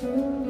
hmm